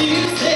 you say